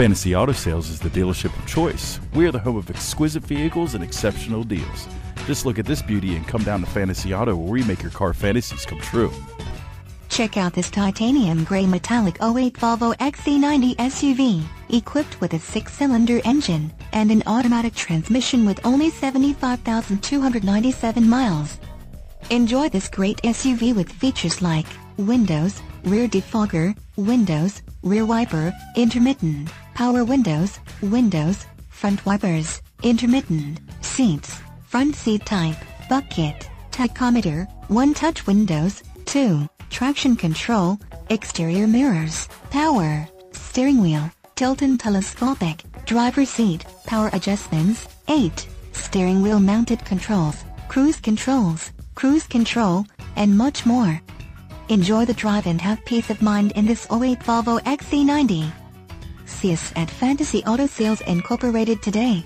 Fantasy Auto Sales is the dealership of choice. We are the home of exquisite vehicles and exceptional deals. Just look at this beauty and come down to Fantasy Auto where we make your car fantasies come true. Check out this titanium gray metallic 08 Volvo XC90 SUV, equipped with a six-cylinder engine and an automatic transmission with only 75,297 miles. Enjoy this great SUV with features like windows, rear defogger, windows, rear wiper, intermittent, power windows, windows, front wipers, intermittent, seats, front seat type, bucket, tachometer, one-touch windows, 2 traction control, exterior mirrors, power, steering wheel, tilt and telescopic, driver seat, power adjustments, 8, steering wheel mounted controls, cruise controls, cruise control, and much more. Enjoy the drive and have peace of mind in this 08 Volvo XC90. See us at Fantasy Auto Sales Incorporated today.